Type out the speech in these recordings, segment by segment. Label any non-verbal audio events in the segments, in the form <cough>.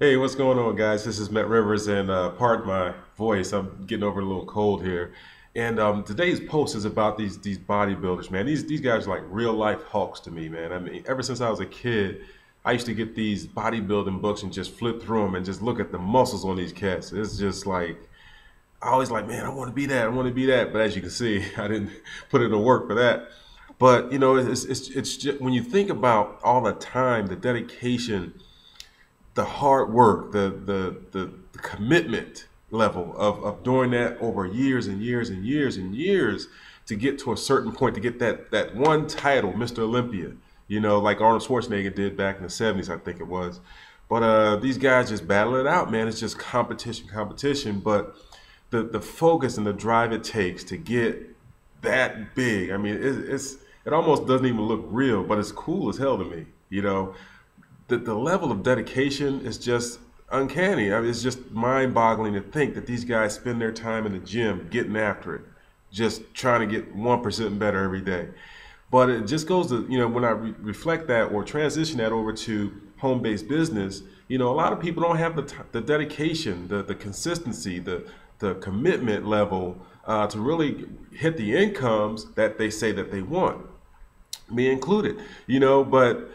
Hey, what's going on, guys? This is Matt Rivers, and uh, pardon my voice. I'm getting over a little cold here. And um, today's post is about these these bodybuilders, man. These these guys are like real life hulks to me, man. I mean, ever since I was a kid, I used to get these bodybuilding books and just flip through them and just look at the muscles on these cats. It's just like I always like, man, I want to be that. I want to be that. But as you can see, <laughs> I didn't <laughs> put in the work for that. But you know, it's it's it's just when you think about all the time, the dedication the hard work, the the the, the commitment level of, of doing that over years and years and years and years to get to a certain point to get that that one title, Mr. Olympia. You know, like Arnold Schwarzenegger did back in the '70s, I think it was. But uh, these guys just battle it out, man. It's just competition, competition. But the the focus and the drive it takes to get that big. I mean, it, it's it almost doesn't even look real, but it's cool as hell to me. You know, the, the level of dedication is just uncanny. I mean, it's just mind boggling to think that these guys spend their time in the gym getting after it, just trying to get 1% better every day. But it just goes to, you know, when I re- reflect that or transition that over to home based business, you know, a lot of people don't have the, t- the dedication, the, the consistency, the, the commitment level uh, to really hit the incomes that they say that they want, me included, you know, but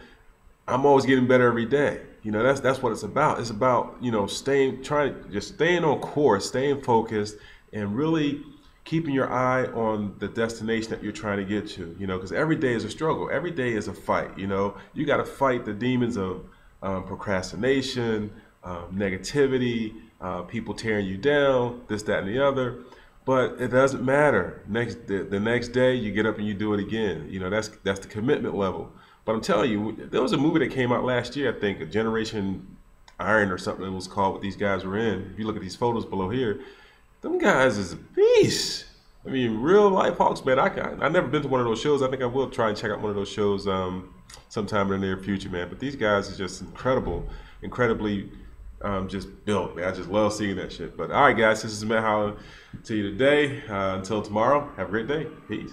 I'm always getting better every day. You know, that's that's what it's about. It's about, you know, staying trying just staying on course, staying focused and really keeping your eye on the destination that you're trying to get to, you know, because every day is a struggle. Every day is a fight, you know. You got to fight the demons of um, procrastination, um, negativity, uh, people tearing you down, this, that, and the other. But it doesn't matter. Next, the, the next day, you get up and you do it again. You know, that's that's the commitment level. But I'm telling you, there was a movie that came out last year, I think, a Generation Iron or something it was called, what these guys were in. If you look at these photos below here, them guys is a beast. I mean, real life Hulks, man. I I've never been to one of those shows. I think I will try and check out one of those shows um, sometime in the near future, man. But these guys are just incredible, incredibly um, just built, man. I just love seeing that shit. But all right, guys, this is Matt Holland to you today. Uh, until tomorrow, have a great day. Peace.